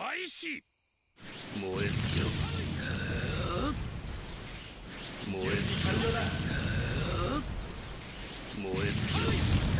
開始。燃え尽きろ。燃え尽きろ。燃え尽きろ。